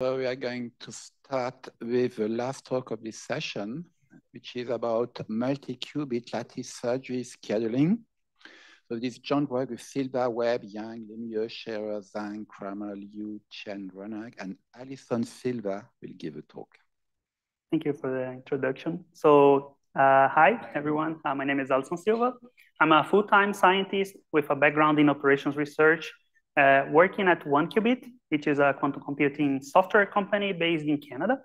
So we are going to start with the last talk of this session, which is about multi-qubit lattice surgery scheduling. So this joint work with Silva, Webb, Yang, Lemieux, Scherer, Zhang, Kramer, Liu, Chen, Ronagh, and Allyson Silva will give a talk. Thank you for the introduction. So uh, hi, everyone. Uh, my name is Allyson Silva. I'm a full-time scientist with a background in operations research, uh, working at 1QBit, which is a quantum computing software company based in Canada,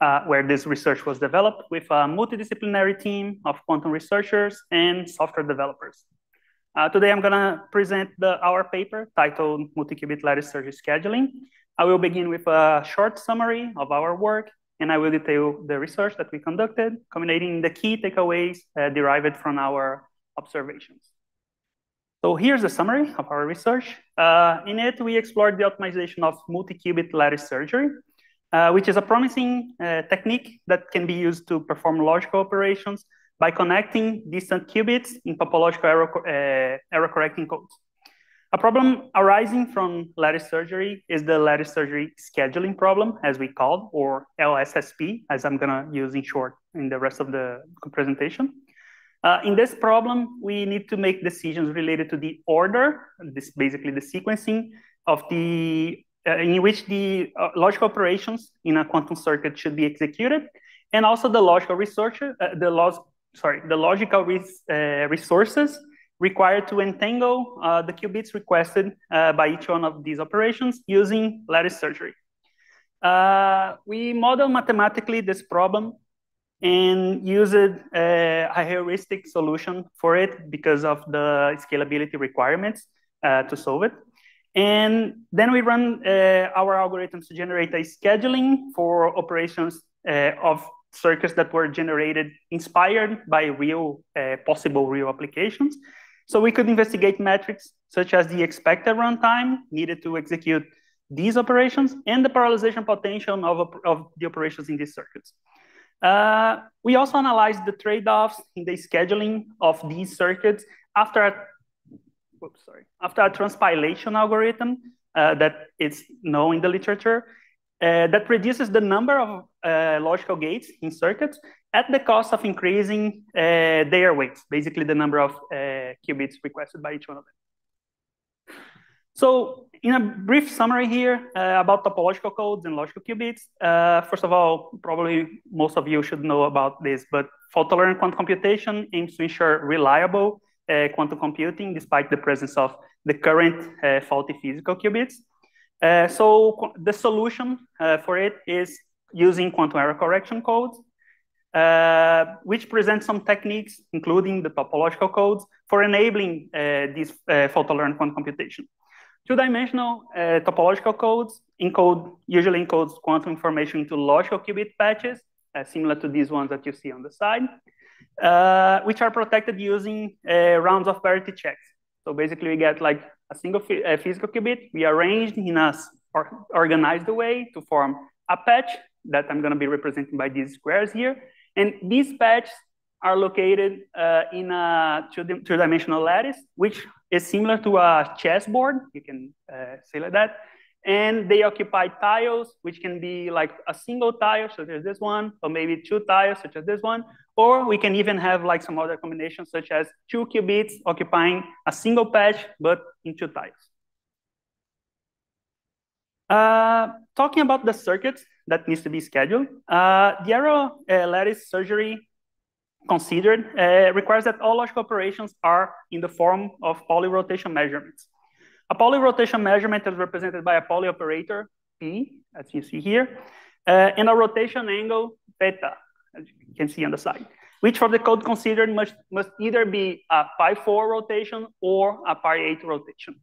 uh, where this research was developed with a multidisciplinary team of quantum researchers and software developers. Uh, today, I'm gonna present the, our paper titled Multi-Qubit Lattice Surgery Scheduling. I will begin with a short summary of our work, and I will detail the research that we conducted, culminating the key takeaways uh, derived from our observations. So here's a summary of our research. Uh, in it, we explored the optimization of multi-qubit lattice surgery, uh, which is a promising uh, technique that can be used to perform logical operations by connecting distant qubits in topological error, uh, error correcting codes. A problem arising from lattice surgery is the lattice surgery scheduling problem, as we call, or LSSP, as I'm gonna use in short in the rest of the presentation. Uh, in this problem, we need to make decisions related to the order, this basically the sequencing of the, uh, in which the uh, logical operations in a quantum circuit should be executed, and also the logical research, uh, the laws, sorry, the logical res, uh, resources required to entangle uh, the qubits requested by each one of these operations using lattice surgery. We model mathematically this problem and used a heuristic solution for it because of the scalability requirements uh, to solve it. And then we run uh, our algorithms to generate a scheduling for operations uh, of circuits that were generated inspired by real uh, possible real applications. So we could investigate metrics such as the expected runtime needed to execute these operations and the parallelization potential of, of the operations in these circuits. Uh, we also analyzed the trade-offs in the scheduling of these circuits after a, sorry, after a transpilation algorithm uh, that is known in the literature uh, that reduces the number of uh, logical gates in circuits at the cost of increasing uh, their weights, basically the number of qubits requested by each one of them. So in a brief summary here uh, about topological codes and logical qubits, uh, first of all, probably most of you should know about this, but fault-tolerant quantum computation aims to ensure reliable uh, quantum computing despite the presence of the current uh, faulty physical qubits. Uh, so the solution uh, for it is using quantum error correction codes, which present some techniques, including the topological codes, for enabling this fault-tolerant quantum computation. Two-dimensional uh, topological codes encode usually encodes quantum information into logical qubit patches, uh, similar to these ones that you see on the side, uh, which are protected using uh, rounds of parity checks. So basically, we get like a single physical qubit, we arranged in a or organized way to form a patch that I'm going to be representing by these squares here. And these patches are located uh, in a two-dimensional lattice, which is similar to a chessboard. You can uh, say like that. And they occupy tiles, which can be like a single tile, such as this one, or maybe two tiles, such as this one. Or we can even have like some other combinations, such as two qubits occupying a single patch, but in two tiles. Uh, talking about the circuits that needs to be scheduled, uh, the error uh, lattice surgery considered uh, requires that all logical operations are in the form of Pauli rotation measurements. A Pauli rotation measurement is represented by a Pauli operator, P, as you see here, uh, and a rotation angle, theta, as you can see on the side, which for the code considered must, must either be a pi 4 rotation or a pi 8 rotation.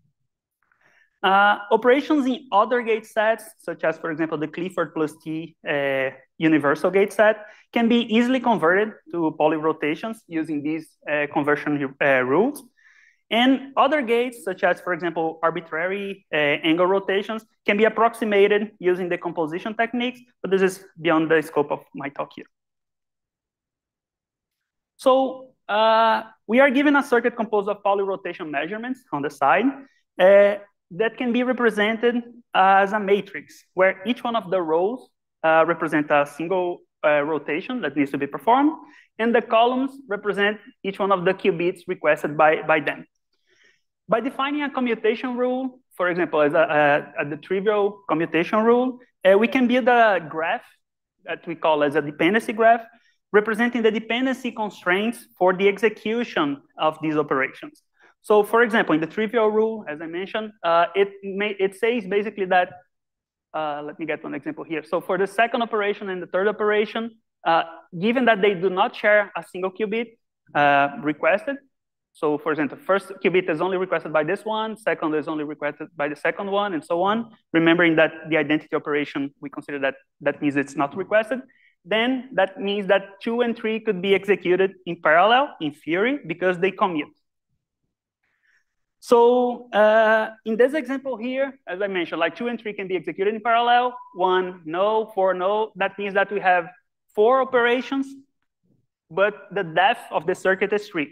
Uh, operations in other gate sets, such as, for example, the Clifford plus T uh, universal gate set, can be easily converted to Pauli rotations using these uh, conversion uh, rules. And other gates, such as, for example, arbitrary uh, angle rotations, can be approximated using the composition techniques, but this is beyond the scope of my talk here. So uh, we are given a circuit composed of Pauli rotation measurements on the side. That can be represented as a matrix, where each one of the rows uh, represent a single uh, rotation that needs to be performed, and the columns represent each one of the qubits requested by, by them. By defining a commutation rule, for example, as a, a, a the trivial commutation rule, uh, we can build a graph that we call as a dependency graph, representing the dependency constraints for the execution of these operations. So for example, in the trivial rule, as I mentioned, uh, it, may, it says basically that, uh, let me get one example here. So for the second operation and the third operation, uh, given that they do not share a single qubit uh, requested, so for example, first qubit is only requested by this one, second is only requested by the second one, and so on. Remembering that the identity operation, we consider that that means it's not requested. Then that means that two and three could be executed in parallel, in theory, because they commute. So uh, in this example here, as I mentioned, like two and three can be executed in parallel, one no, four no. That means that we have four operations, but the depth of the circuit is three.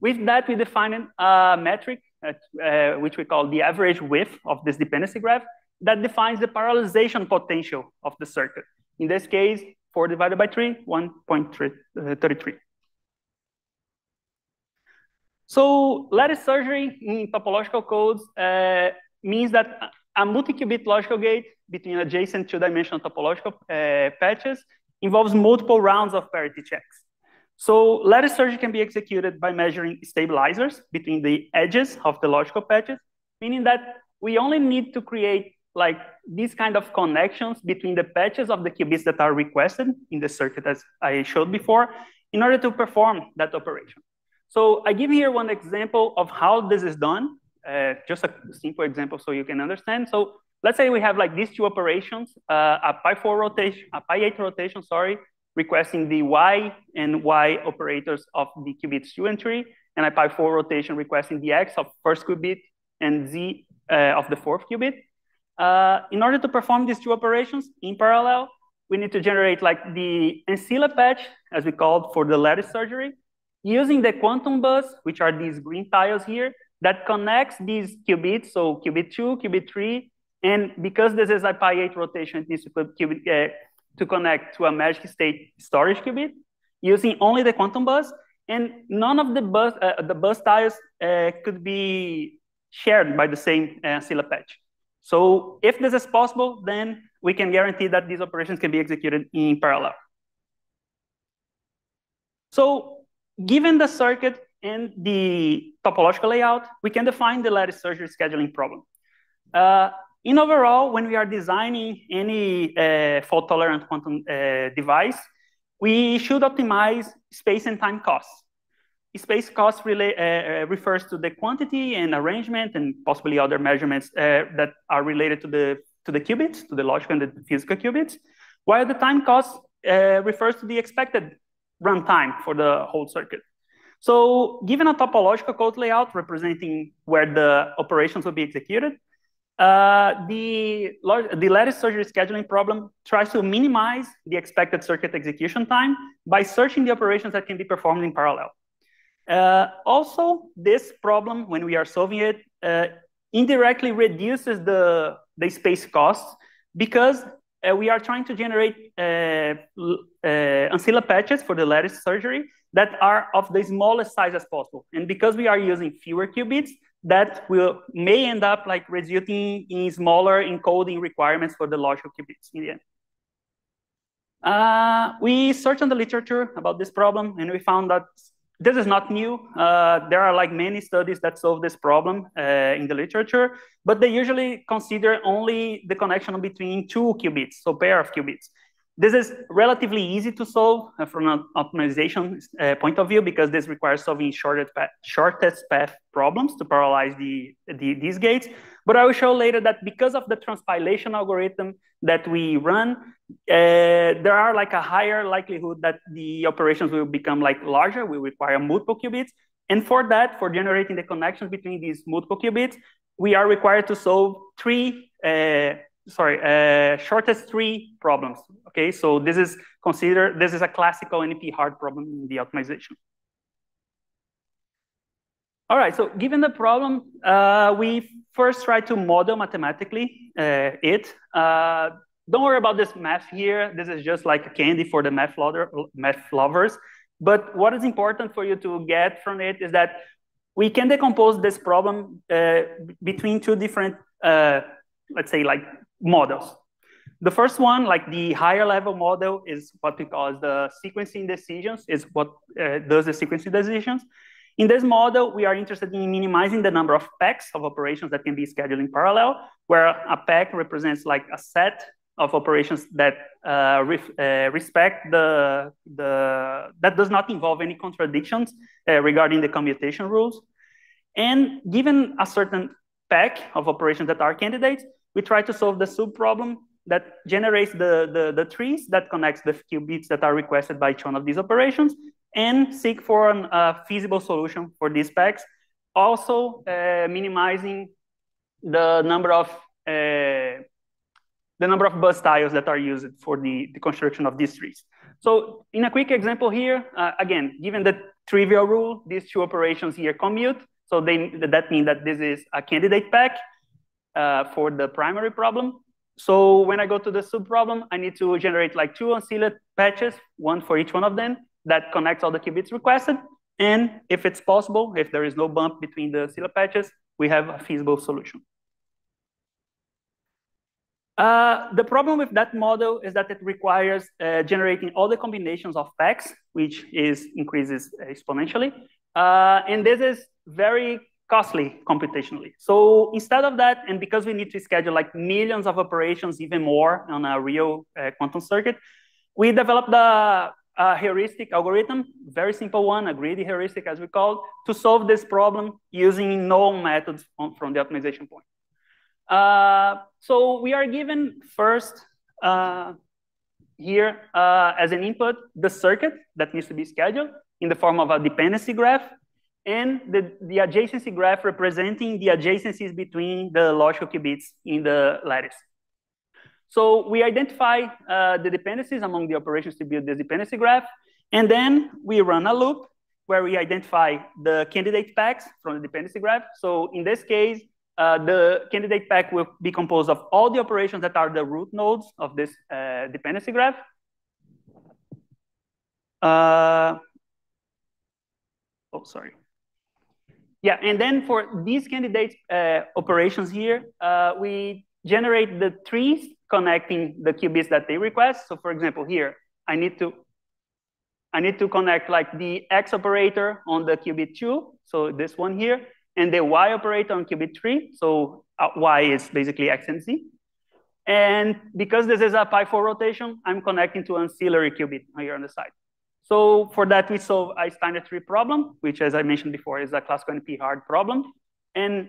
With that, we define a metric, uh, uh, which we call the average width of this dependency graph, that defines the parallelization potential of the circuit. In this case, 4 divided by 3, 1.33. So lattice surgery in topological codes uh, means that a multi-qubit logical gate between adjacent two-dimensional topological uh, patches involves multiple rounds of parity checks. So lattice surgery can be executed by measuring stabilizers between the edges of the logical patches, meaning that we only need to create like these kind of connections between the patches of the qubits that are requested in the circuit as I showed before in order to perform that operation. So I give here one example of how this is done, uh, just a simple example so you can understand. So let's say we have like these two operations, uh, a pi 4 rotation, a pi 8 rotation, sorry, requesting the y and y operators of the qubits 2 and 3, and a pi 4 rotation requesting the x of first qubit and z uh, of the fourth qubit. Uh, in order to perform these two operations in parallel, we need to generate like the ancilla patch, as we called for the lattice surgery, using the quantum bus, which are these green tiles here, that connects these qubits, so qubit 2, qubit 3, and because this is a pi 8 rotation, it needs to qubit, uh, to connect to a magic state storage qubit using only the quantum bus, and none of the bus uh, the bus tiles uh, could be shared by the same uh, Ancilla patch. So if this is possible, then we can guarantee that these operations can be executed in parallel. So given the circuit and the topological layout, we can define the lattice surgery scheduling problem. Uh, in overall, when we are designing any uh, fault-tolerant quantum uh, device, we should optimize space and time costs. Space cost uh, uh, refers to the quantity and arrangement and possibly other measurements uh, that are related to the, to the qubits, to the logical and the physical qubits, while the time cost uh, refers to the expected runtime for the whole circuit. So given a topological code layout representing where the operations will be executed, uh, the, the lattice surgery scheduling problem tries to minimize the expected circuit execution time by searching the operations that can be performed in parallel. Uh, also, this problem, when we are solving it, uh, indirectly reduces the, the space costs because uh, we are trying to generate uh, uh, ancilla patches for the lattice surgery that are of the smallest size as possible. And because we are using fewer qubits, that will may end up like resulting in smaller encoding requirements for the logical qubits in the end. Uh, we searched on the literature about this problem and we found that this is not new. Uh, there are like many studies that solve this problem uh, in the literature, but they usually consider only the connection between two qubits, so pair of qubits. This is relatively easy to solve uh, from an optimization uh, point of view because this requires solving shortest path, shortest path problems to parallelize the, the, these gates. But I will show later that because of the transpilation algorithm that we run, uh, there are like a higher likelihood that the operations will become like larger, will require multiple qubits. And for that, for generating the connections between these multiple qubits, we are required to solve three uh, sorry, uh, shortest three problems. Okay, so this is considered, this is a classical NP hard problem in the optimization. All right, so given the problem, uh, we first try to model mathematically uh, it. Uh, don't worry about this math here. This is just like a candy for the math, lover, math lovers. But what is important for you to get from it is that we can decompose this problem uh, between two different, uh, let's say, like models. The first one, like the higher level model, is what we call the sequencing decisions, is what uh, does the sequencing decisions. In this model, we are interested in minimizing the number of packs of operations that can be scheduled in parallel, where a pack represents like a set of operations that uh, re uh, respect the, the, that does not involve any contradictions uh, regarding the commutation rules. And given a certain pack of operations that are candidates, we try to solve the sub-problem that generates the, the, the, trees that connects the qubits that are requested by each one of these operations and seek for a feasible solution for these packs, also uh, minimizing the number of uh, the number of bus tiles that are used for the, the construction of these trees. So in a quick example here, uh, again, given the trivial rule, these two operations here commute. So they, that means that this is a candidate pack uh, for the primary problem. So when I go to the sub-problem, I need to generate like two ancilla patches, one for each one of them, that connects all the qubits requested. And if it's possible, if there is no bump between the ancilla patches, we have a feasible solution. Uh, the problem with that model is that it requires uh, generating all the combinations of packs, which is increases exponentially. Uh, and this is very costly computationally. So instead of that, and because we need to schedule like millions of operations, even more on a real uh, quantum circuit, we developed a, a, heuristic algorithm, very simple one, a greedy heuristic as we call it, to solve this problem using known methods on, from the optimization point. Uh, so we are given first uh, here uh, as an input the circuit that needs to be scheduled in the form of a dependency graph and the, the adjacency graph representing the adjacencies between the logical qubits in the lattice. So we identify uh, the dependencies among the operations to build this dependency graph, and then we run a loop where we identify the candidate packs from the dependency graph. So in this case, uh, the candidate pack will be composed of all the operations that are the root nodes of this uh, dependency graph. Uh, oh, sorry. Yeah, and then for these candidate uh, operations here, uh, we generate the trees connecting the qubits that they request. So for example, here, I need to I need to connect like the X operator on the qubit two, so this one here, and the Y operator on qubit three. So uh, Y is basically X and Z. And because this is a pi 4 rotation, I'm connecting to ancillary qubit here on the side. So for that, we solve a Steiner tree problem, which, as I mentioned before, is a classical NP hard problem. And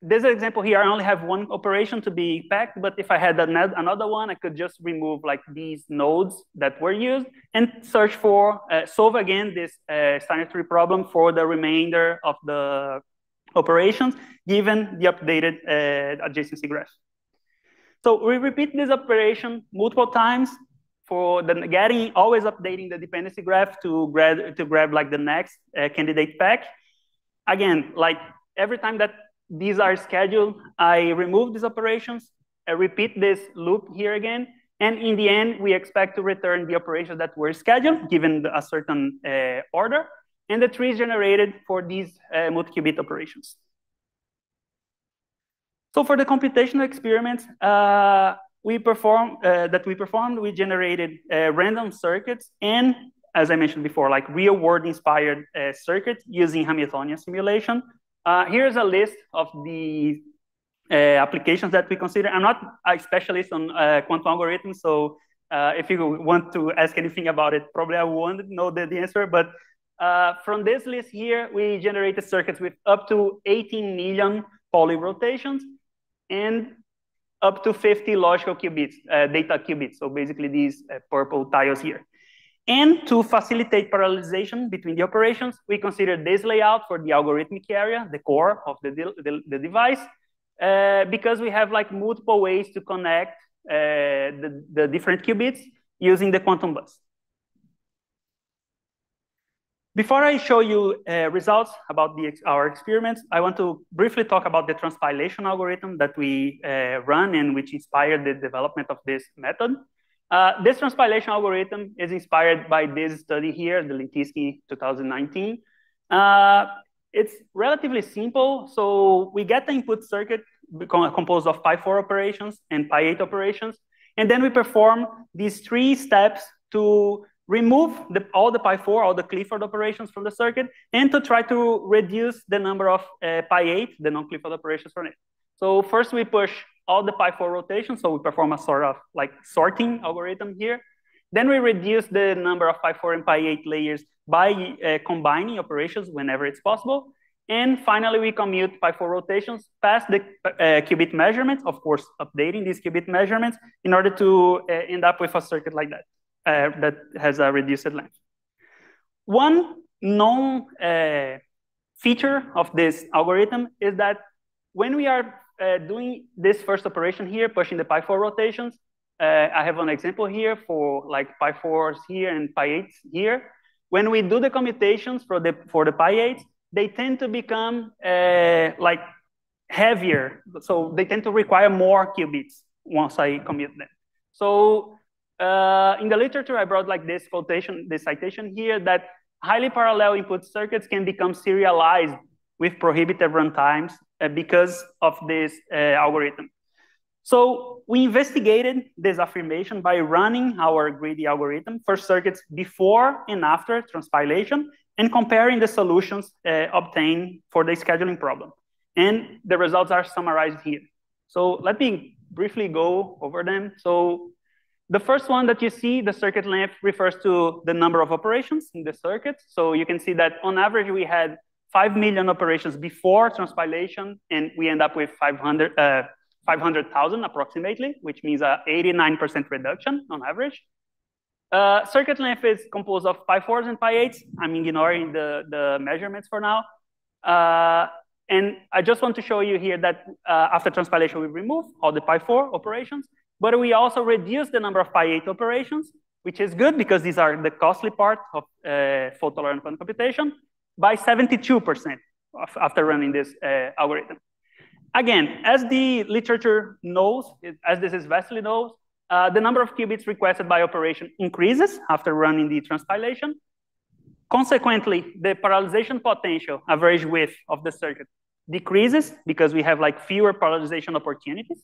this example here, I only have one operation to be packed, but if I had another one, I could just remove like these nodes that were used and search for, uh, solve again this uh, problem for the remainder of the operations, given the updated uh, adjacency graph. So we repeat this operation multiple times for the getting, always updating the dependency graph to grab, to grab like the next uh, candidate pack. Again, like every time that these are scheduled, I remove these operations, I repeat this loop here again, and in the end, we expect to return the operations that were scheduled given a certain uh, order and the trees generated for these uh, multi-qubit operations. So for the computational experiments uh, we perform, uh, that we performed, we generated uh, random circuits and, as I mentioned before, like real-world inspired uh, circuits using Hamiltonian simulation. Uh, here's a list of the applications that we consider. I'm not a specialist on quantum algorithms, so if you want to ask anything about it, probably I won't know the, the answer, but uh, from this list here, we generated circuits with up to 18 million Pauli rotations and up to 50 logical qubits, uh, data qubits. So basically these uh, purple tiles here. And to facilitate parallelization between the operations, we consider this layout for the algorithmic area, the core of the, the, the device, uh, because we have like multiple ways to connect uh, the, the different qubits using the quantum bus. Before I show you uh, results about the, our experiments, I want to briefly talk about the transpilation algorithm that we uh, run and which inspired the development of this method. Uh, this transpilation algorithm is inspired by this study here, the Litinski 2019. Uh, it's relatively simple. So we get the input circuit composed of pi4 operations and pi8 operations. And then we perform these three steps to remove the, all the pi4, all the Clifford operations from the circuit, and to try to reduce the number of uh, pi8, the non-Clifford operations from it. So first we push all the pi4 rotations, so we perform a sort of like sorting algorithm here. Then we reduce the number of pi4 and pi8 layers by uh, combining operations whenever it's possible. And finally, we commute pi4 rotations past the uh, qubit measurements, of course, updating these qubit measurements in order to uh, end up with a circuit like that uh, that has a reduced length. One known uh, feature of this algorithm is that when we are uh, doing this first operation here, pushing the pi4 rotations, uh, I have an example here for like pi4s here and pi8s here. When we do the commutations for the, for the pi8s, they tend to become uh, like heavier. So they tend to require more qubits once I commute them. So uh, in the literature, I brought like this quotation, this citation here that highly parallel input circuits can become serialized with prohibitive runtimes because of this uh, algorithm. So we investigated this affirmation by running our greedy algorithm for circuits before and after transpilation and comparing the solutions uh, obtained for the scheduling problem. And the results are summarized here. So let me briefly go over them. So the first one that you see, the circuit length refers to the number of operations in the circuit. So you can see that on average, we had 5 million operations before transpilation, and we end up with 500, uh, 500,000 approximately, which means a 89% reduction on average. Uh, circuit length is composed of pi4s and pi8s. I'm ignoring the, the measurements for now. Uh, and I just want to show you here that uh, after transpilation, we remove all the pi4 operations. But we also reduce the number of pi8 operations, which is good because these are the costly part of uh, fault-tolerant quantum computation, by 72% after running this uh, algorithm. Again, as the literature knows, as this is vastly knows, uh, the number of qubits requested by operation increases after running the transpilation. Consequently, the parallelization potential average width of the circuit decreases because we have like fewer parallelization opportunities.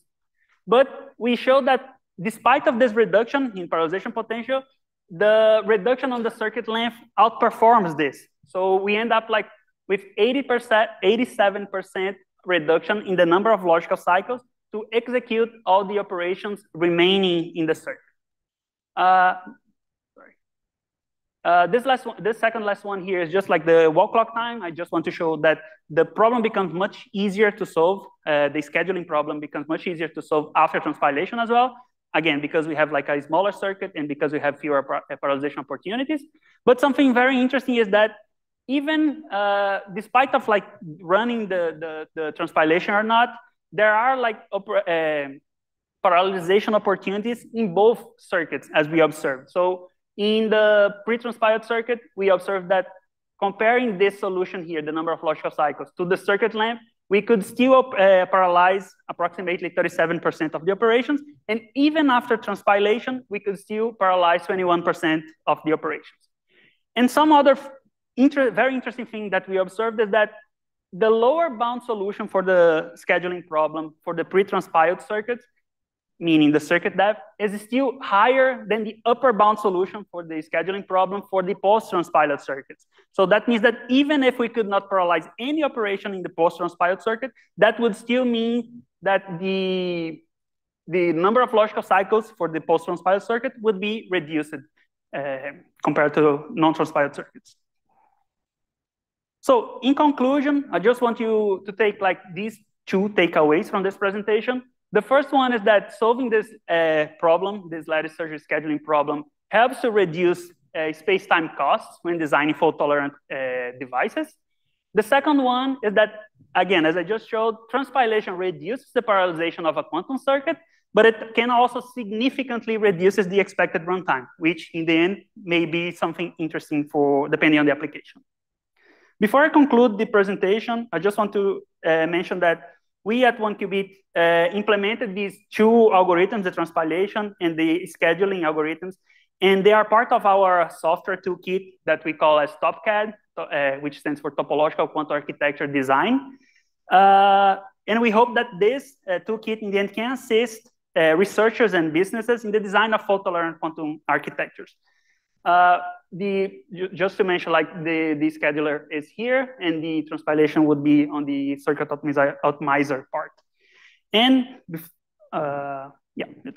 But we show that despite of this reduction in parallelization potential, the reduction on the circuit length outperforms this. So we end up like with 80%, 87% reduction in the number of logical cycles to execute all the operations remaining in the circuit. Uh, uh, this last one, this second last one here is just like the wall clock time. I just want to show that the problem becomes much easier to solve. Uh, the scheduling problem becomes much easier to solve after transpilation as well. Again, because we have like a smaller circuit and because we have fewer parallelization opportunities. But something very interesting is that even uh, despite of like running the, the, the, transpilation or not, there are like uh, parallelization opportunities in both circuits as we observed. So in the pre-transpiled circuit, we observed that comparing this solution here, the number of logical cycles, to the circuit length, we could still uh, parallelize approximately 37% of the operations. And even after transpilation, we could still parallelize 21% of the operations. And some other inter very interesting thing that we observed is that the lower bound solution for the scheduling problem for the pre-transpiled circuits meaning the circuit depth, is still higher than the upper bound solution for the scheduling problem for the post-transpiled circuits. So that means that even if we could not parallelize any operation in the post-transpiled circuit, that would still mean that the, the number of logical cycles for the post-transpiled circuit would be reduced uh, compared to non-transpiled circuits. So in conclusion, I just want you to take like these two takeaways from this presentation. The first one is that solving this uh, problem, this lattice surgery scheduling problem, helps to reduce uh, space-time costs when designing fault-tolerant uh, devices. The second one is that, again, as I just showed, transpilation reduces the parallelization of a quantum circuit, but it can also significantly reduces the expected runtime, which in the end may be something interesting for depending on the application. Before I conclude the presentation, I just want to uh, mention that we at 1QBit uh, implemented these two algorithms, the transpilation and the scheduling algorithms, and they are part of our software toolkit that we call as TopQAD, uh, which stands for Topological Quantum Architecture Design. Uh, and we hope that this uh, toolkit in the end can assist uh, researchers and businesses in the design of fault-tolerant quantum architectures. The just to mention, like the the scheduler is here, and the transpilation would be on the circuit optimizer, optimizer part. And uh, yeah, it.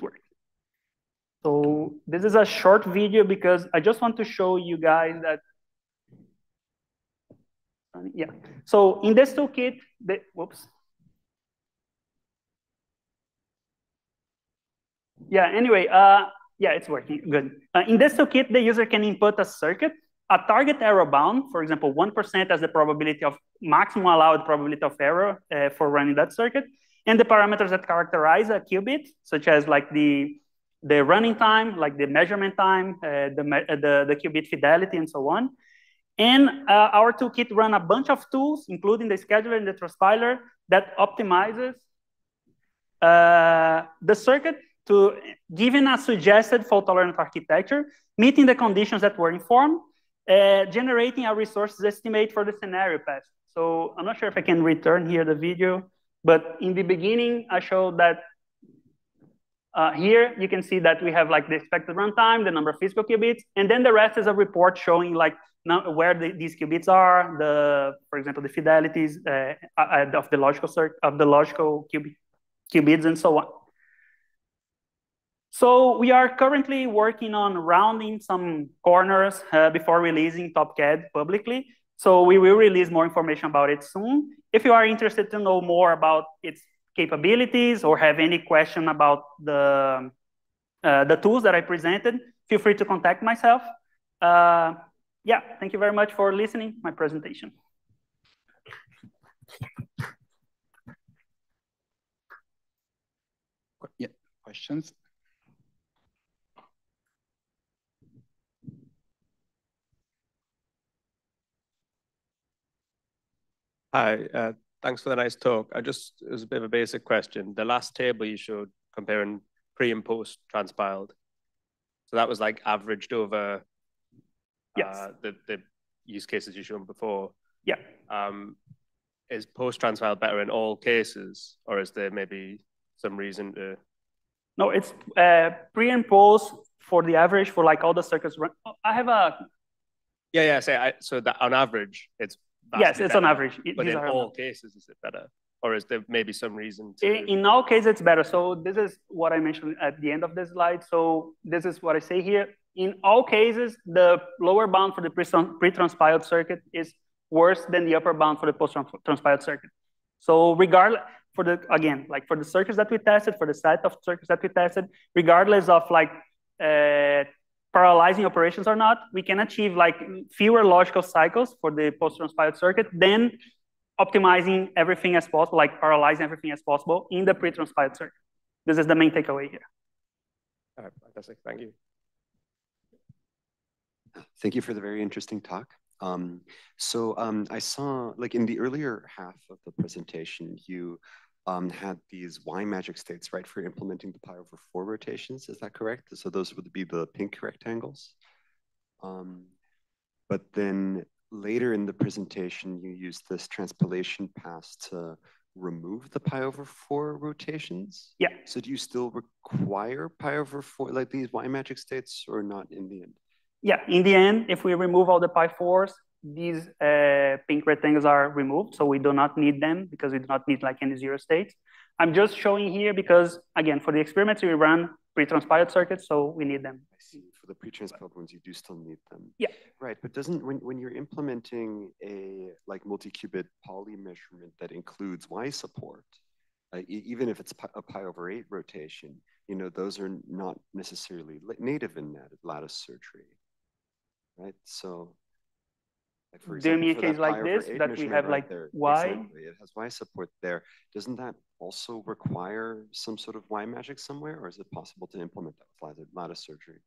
So this is a short video because I just want to show you guys that. Yeah. So in this toolkit, the, whoops. Yeah. Anyway, uh, yeah, it's working, good. Uh, in this toolkit, the user can input a circuit, a target error bound, for example, 1% as the probability of maximum allowed probability of error uh, for running that circuit, and the parameters that characterize a qubit, such as like the, the running time, like the measurement time, uh, the, uh, the, the qubit fidelity, and so on. And uh, our toolkit run a bunch of tools, including the scheduler and the transpiler, that optimizes uh, the circuit to given a suggested fault-tolerant architecture, meeting the conditions that were informed, uh, generating a resources estimate for the scenario path. So I'm not sure if I can return here the video, but in the beginning, I showed that uh, here you can see that we have like the expected runtime, the number of physical qubits, and then the rest is a report showing like where the, these qubits are, the, for example, the fidelities uh, uh of the logical of the logical qubit, qubits and so on. So we are currently working on rounding some corners uh, before releasing TopQAD publicly. So we will release more information about it soon. If you are interested to know more about its capabilities or have any question about the, uh, the tools that I presented, feel free to contact myself. Uh, yeah, thank you very much for listening my presentation. Yeah, questions? Hi, uh, thanks for the nice talk. I just, it was a bit of a basic question. The last table you showed comparing pre and post transpiled. So that was like averaged over yes. Uh, the, the use cases you showed before. Yeah. Um, is post transpiled better in all cases, or is there maybe some reason to? No, it's uh, pre and post for the average for like all the circuits. I have a. Yeah, yeah. Say I, so that on average, it's yes, it's better. on average. It, but in all cases, is it better? Or is there maybe some reason to... In all cases, it's better. So this is what I mentioned at the end of the slide. So this is what I say here. In all cases, the lower bound for the pre-transpiled circuit is worse than the upper bound for the post-transpiled circuit. So regardless, for the, again, like for the circuits that we tested, for the set of circuits that we tested, regardless of like uh, parallelizing operations or not, we can achieve like fewer logical cycles for the post-transpiled circuit than optimizing everything as possible, like parallelizing everything as possible in the pre-transpiled circuit. This is the main takeaway here. All right, fantastic, thank you. Thank you for the very interesting talk. Um, so um, I saw, like in the earlier half of the presentation, you um, had these Y magic states, right, for implementing the pi over four rotations. Is that correct? So those would be the pink rectangles. Um, but then later in the presentation, you used this transpilation pass to remove the pi over four rotations. Yeah. So do you still require pi over four, like these Y magic states, or not in the end? Yeah, in the end, if we remove all the pi fours, these uh, pink rectangles are removed, so we do not need them because we do not need like any zero states. I'm just showing here because, again, for the experiments, we run pre-transpiled circuits, so we need them. I see. For the pre-transpiled ones, you do still need them. Yeah. Right, but doesn't, when, when you're implementing a like multi-qubit Pauli measurement that includes Y support, uh, even if it's a pi over eight rotation, you know, those are not necessarily native in that lattice surgery, right? So Like for example, mean a case like this, that we have, right like, there, Y? Exactly, it has Y support there. Doesn't that also require some sort of Y magic somewhere, or is it possible to implement that with lattice surgery?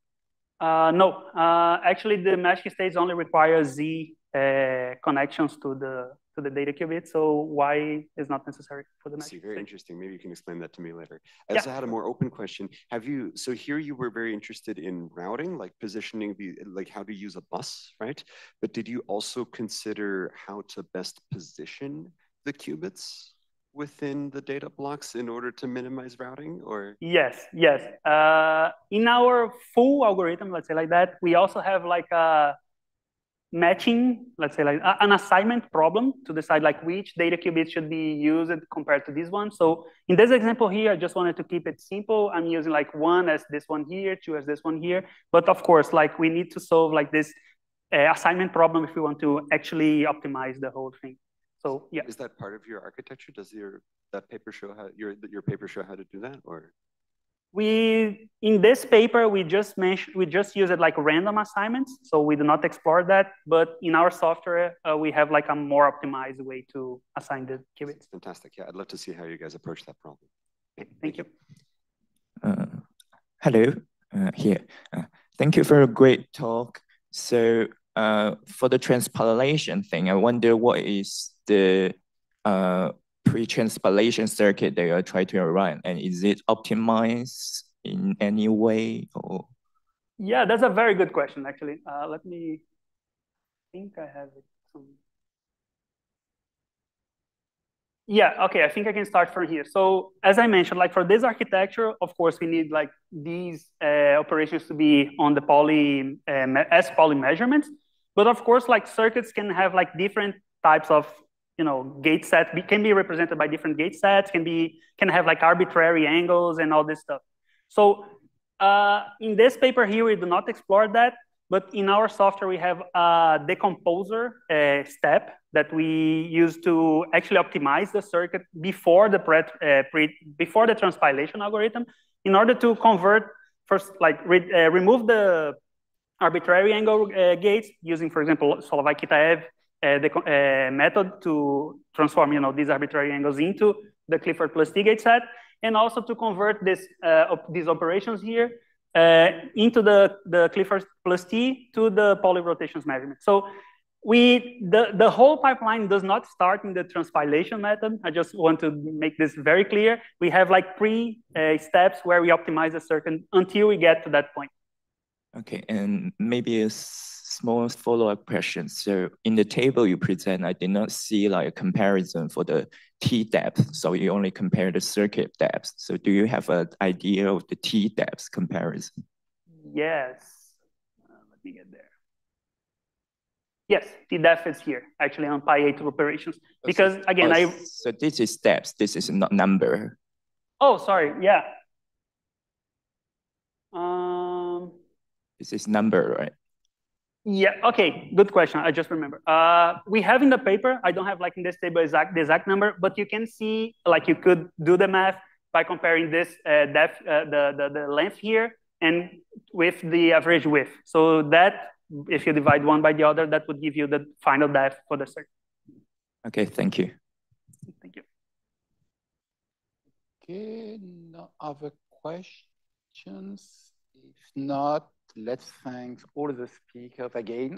Uh, no, uh, actually the magic states only require Z uh, connections to the to the data qubit, so why is not necessary for the next? See, very interesting. Maybe you can explain that to me later. I Yeah. also had a more open question. Have you, so here you were very interested in routing, like positioning the, like how to use a bus, right? But did you also consider how to best position the qubits within the data blocks in order to minimize routing or? Yes, yes. Uh, in our full algorithm, let's say like that, we also have like a matching, let's say like an assignment problem to decide like which data qubit should be used compared to this one. So in this example here, I just wanted to keep it simple. I'm using like one as this one here, two as this one here. But of course, like we need to solve like this uh, assignment problem if we want to actually optimize the whole thing. So yeah. Is that part of your architecture? Does your, that paper show how, your, your paper show how to do that or? We in this paper we just mentioned we just use it like random assignments, so we do not explore that. But in our software, uh, we have like a more optimized way to assign the qubits. Fantastic. Yeah, I'd love to see how you guys approach that problem. Thank you. Uh, hello, uh, here. Uh, thank you for a great talk. So uh, for the transpilation thing, I wonder what is the uh, pre-transpilation circuit that you're trying to run, and is it optimized in any way? Or Yeah, that's a very good question actually. Uh, let me think I have it. Some... Yeah, okay, I think I can start from here. So as I mentioned, like for this architecture, of course, we need like these uh, operations to be on the Pauli, uh, Pauli measurements. But of course, like circuits can have like different types of, you know, gate set, be, can be represented by different gate sets, can be, can have like arbitrary angles and all this stuff. So uh, in this paper here, we do not explore that, but in our software, we have a decomposer uh, step that we use to actually optimize the circuit before the pre, uh, pre before the transpilation algorithm, in order to convert first, like re, uh, remove the arbitrary angle uh, gates using, for example, Solovay-Kitaev the uh, method to transform, you know, these arbitrary angles into the Clifford plus T gate set, and also to convert this uh, op these operations here uh, into the, the Clifford plus T to the Pauli rotations measurement. So we the, the whole pipeline does not start in the transpilation method. I just want to make this very clear. We have like three uh, steps where we optimize the circuit until we get to that point. okay, and maybe a small follow-up question. So in the table you present, I did not see like a comparison for the T depth. So you only compare the circuit depth. So do you have an idea of the T depth comparison? Yes. Uh, let me get there. Yes, the depth is here, actually on pi 8 operations. Because again, Oh, I, So this is steps, this is not number. oh, sorry, yeah. Um, This is number, right? Yeah, okay, good question. I just remember. Uh, we have in the paper, I don't have like in this table exact the exact number, but you can see like you could do the math by comparing this uh, depth, uh, the, the, the length here and with the average width. So that, if you divide one by the other, that would give you the final depth for the circuit. Okay, thank you. Thank you. Okay, no other questions? If not, let's thank all the speakers again.